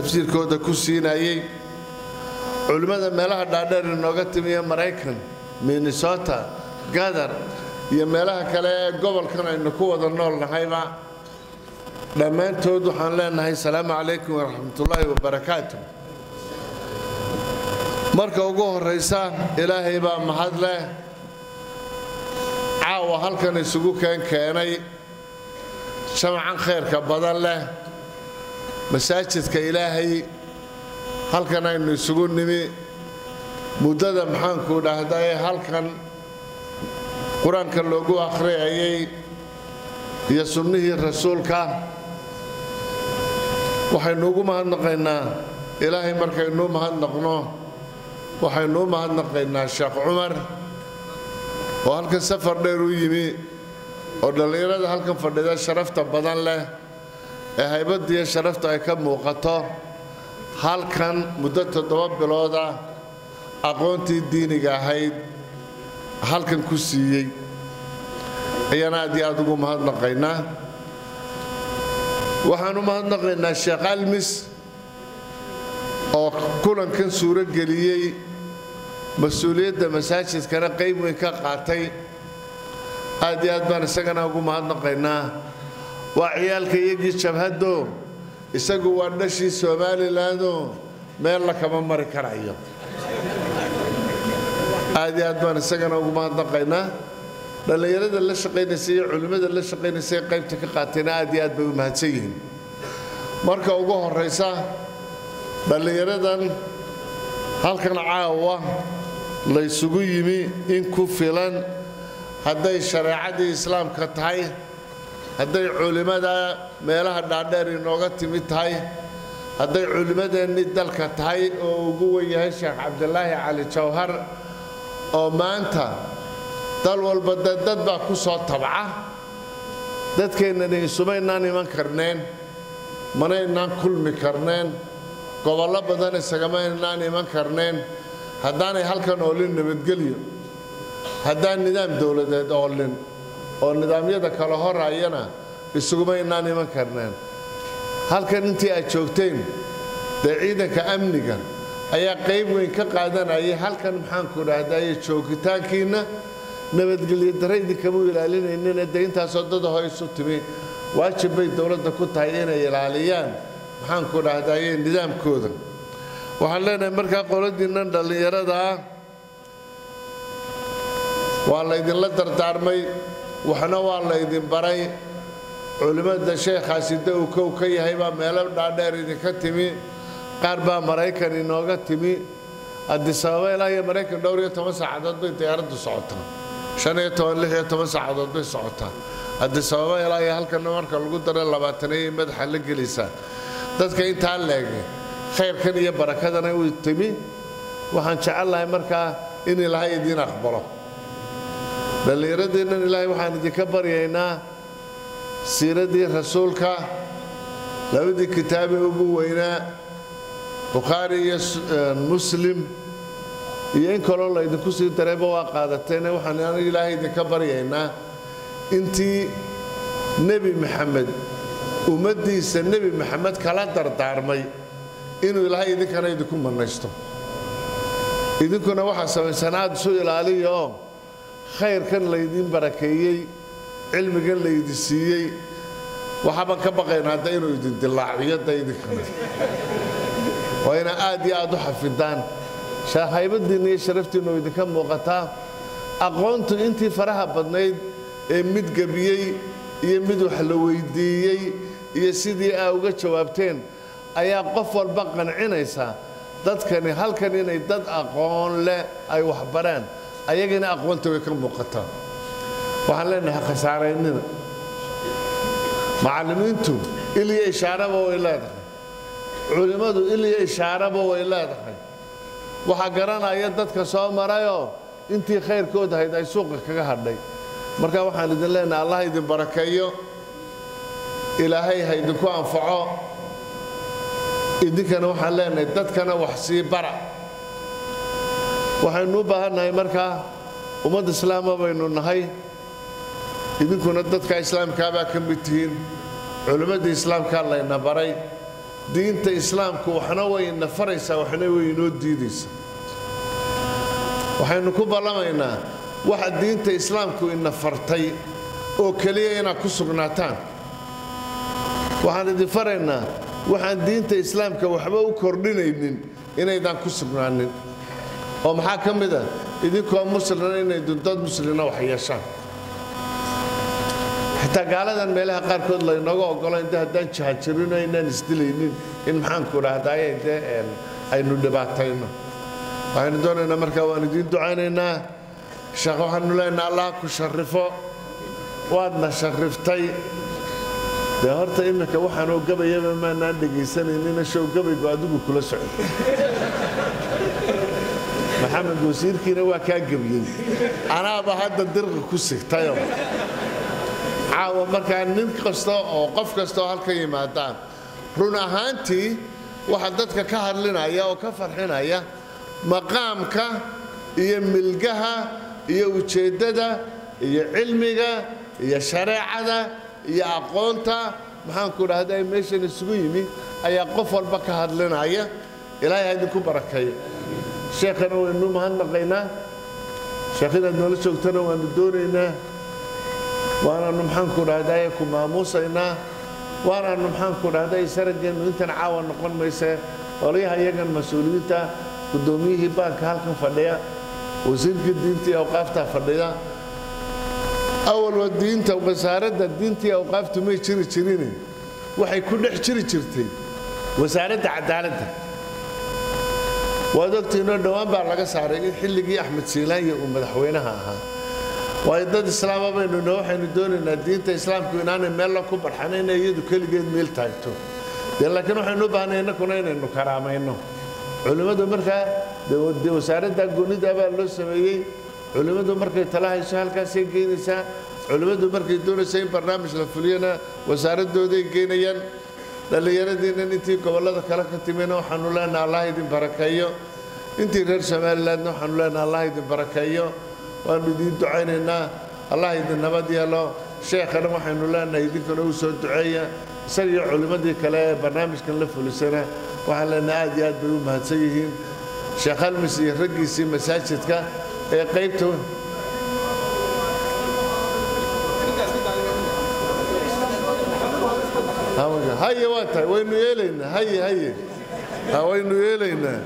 tafsiirkooda ku siinayey culimmada meelaha dhaadheer inooga timiya maraykan minnesota gadar iyo meelaha kale ee gobolkan aynu ku wada nool nahayba dhammaantood waxaan leenahay asalaamu calaykum waraxmatullaahi wabarakaatu marka ugu horraysa ilaahay baa mahad leh. Caawa halkan isugu keen keenay jamcan khayrka badan leh masaajidka ilaahay halkan aynu isugu nimi. Muddada maxaanku dhahdaye halkan qur'aanka loogu akhriyayay iyo sunnihii rasuulka. Waxaynu ugu mahadnaqaynaa. Ilaahay markaynuu mahadnaqno waxaynu u mahadnaqaynaa sheekh cumar oo halkan safar dheer u yimi oo dhallinyarada halkan fadhida sharafta badan leh ee haybaddiiyo sharafta ay ka muuqato halkan muddo toddoba bilooda aqoontii diiniga ahayd halkan ku siiyey. Ayaan aad iyo aad ugu mahadnaqaynaa. Waxaan u mahadnaqaynaa sheekh almis oo kulankan suuro geliyey mas'uuliyadda masaajidkana qayb weyn ka qaatay. Aad iyo aad baan isagana ugu mahadnaqaynaa waa ciyaalka iyagii jabhaddo isagu waa dhashii somalilandoo meel la kama mari karayo. Aad iyo aad baan isagana ugu mahadnaqaynaa dhallinyarada la shaqaynaysa iyo culimmada la shaqaynaysa ee qaybta ka qaatayna aad iyo aad bay u mahadsan yihiin. Marka ugu horraysa dhallinyaradan halkan caawa laysugu yimi in ku filan hadday shareecadii islaamka tahay hadday culimmada meelaha dhaadheer inooga timid tahay hadday culimmadeennii dalka tahay oo ugu wen yahay sheekh cabdilaahi cali jawhar oo maanta dal walba de dad baa ku soo tabca. Dadkeennani isumaynaan iman karneen manaynaan kulmi karneen. Gobollo badan isagamaynaan iman karneen. Haddaanay halkan oolin nabadgelyo haddaan nidaam dowladeed oolin oo nidaamyada kala horayana isugumaynaan iman karneen. Halkan intii aad joogteen dee ciidanka amniga ayaa qayb weyn ka qaadanayay. Halkan maxaanku dhahdaye joogitaankiinna nabadgelyo darre idinkama ilaalinaynina dee intaasoo dadaho isu timi. Waajib bay dowladda ku tahay inay ilaaliyaan. Maxaanku dhahdaye nidaamkooda. Waxaan leenahay markaa qoladiinnan dhallinyaradaa waa laydinla dardaarmay waxna waa laydin baray. Culimmada sheekhaasi da uu kow ka yahay baa meelo dhaadheer idinka timi. Qaar baa maraykan inooga timi. Adisababa ilaa iyo maraykan dhowr iyo toban saacadood bay diyaaraddu socotaa. Shan iyo toban lix iyo toban saacadood bay socotaa. Adisababa ilaa iyo halkana marka lagu dara labaataneeyay madaxa la gelaysaa dadka intaa leege khayrkan iyo barakadana uu timi. Waxaan jecellahay markaa in ilaahay idiin aqbalo dhallinyaradeennan ilaahay waxaan idinka baryaynaa siiraddii rasuulka labadii kitaabee ugu weynaa bukhaari iyo muslim. Iyo in kaloo laydinku sii darayba waa qaadateene waxaan aniga ilaahay idinka baryaynaa intii nebi maxamed ummaddiisa nebi maxamed kala dardaarmay inuu ilaahay idinkana idinku mannaysto. Idinkuna waxaa samaysan aad isu ilaaliya oo khayrkan laydiin barakeeyey cilmigan laydi siiyey waxaabaan ka baqaynaa hadda inuu idin dilaaciyo da idinkana waa ina aad iyo aad u xafidaan. Haybadiinna iyo sharaftiinna oo idinka muuqataa aqoontu intii faraha badnayd ee mid gebiyey iyo mid wax la weyddiiyey iyo sidii aa uga jawaabteen ayaa qof walba qancinaysa dadkani halkan inay dad aqoon leh ay wax baraan ayagana aqoonta way ka muuqataa. Waxaan leenahay khasaaraynina macallimiintu iliyo ishaaraba way leedahay. Culimmadu iliyo ishaaraba way leedahay. Waxaa garanaya dadka soo marayoo intii khayrkood ahayd ay suuqa kaga hadhay. Marka waxaan idin leenahay allah idin barakeeyo. Ilaahay ha idinku anfaco. Idinkana waxaan leenahay dadkana wax sii bara waxaynu u baahannahay markaa ummad islaama baynu nahay. Idinkuna dadka islaamkaabaa ka mid tihiin. Culimmadii islaamkaa layna baray. Diinta islaamku waxna way ina faraysaa waxna way inoo diidaysaa. Waxaynu ku ballamaynaa waxa diinta islaamku ina fartay oo keliya inaad ku sugnaataan. Waxaan idin faraynaa waxaan diinta islaamka waxba u kordhinaynin inaydaan ku sugnaanin oo maxaa ka mid a idinkoo muslina inay dad muslina wax yeeshaan. Xitaa gaaladan meelaha qaarkood laynooga ogolayn de haddaan jahajirino inaan isdilaynin in maxaanku dhahdaye dee aynu dhibaatayno. Waxaynu doonaynaa markaa waan idiin ducaynaynaa. Sheekh waxaanu leenaha allah ku sharifo waadna shariftay dee horta iminka waxaanoo gabayaba maanaan dhegaysanaynin show gabaygu adigu kula socdo maxamed wasiirkiina waa kaa gebiyey anaaba hadda dirqi ku sigtayo. Caawa markaa nin kasta oo qof kasta oo halka yimaadaan. Run ahaantii waxaa dadka ka hadlinaya oo ka farxinaya maqaamka iyo milgaha iyo ujeeddada iyo cilmiga iyo shareecada iyo aqoonta. Maxaanku dhahda meeshan isugu yimi ayaa qof walba ka hadlinaya. Ilaahay ha idinku barakeeyo sheekhana waynu mahadnaqaynaa. Sheekh inaad noola joogtana waanu doonaynaa. Waanaanu maxaanku dhahdaye ku maamuusaynaa. Waanaanu maxaanku dhahday sarageennu intan caawa noqon mayse. Qolyaha iyagan mas'uuliyiinta guddoomiyihii baanka halkan fadhiya wasiirkii diinta iyo awqaafta fadhiya. Awalba diinta wasaaradda diinta iyo awqaaftu may jiri jirine waxay ku dhex jiri jirtay. Wasaaradda cadaaladda waad ogtiinoo dhowaan baa laga saaray in xilligii axmed siilaanya uu madaxweynaha ahaa. Waayo dad islaama baynu no waxaynu doonaynaa diinta islaamku inaanay meella ku barxanin inay iyadu keligeed meel taagto. Dee laakiin waxaynu u baahnay innakuna inaynu karaamayno culimmadu markaa dee wasaaradda goonida baa loo sameeyey. Culimmadu markay tala hayso halkaasay geynaysaa culimmadu markay doonaysa in barnaamij la fuliyana wasaaradooday geynayaan dhallinyaradiinnan intii gobollada kale ka timina waxaanu leenaha allah idin barakeeyo. Intii reer somalilandna waxaanu leenaha allah idin barakeeyo. Waanu idiin ducaynaynaa. Allah idin nabad yeelo. Sheekhana waxaynu leenahay idinkana u soo duceeya. Isaga iyo culimmadii kale ee barnaamijkan la fulisana waxaan leenahay aad iyo aad bay u mahadsan yihiin. Sheekh almis iyo raggiisii masaajidka ee qaybta haye waa tahay waynu yeelaynaa haye haye. Waynu yeelaynaa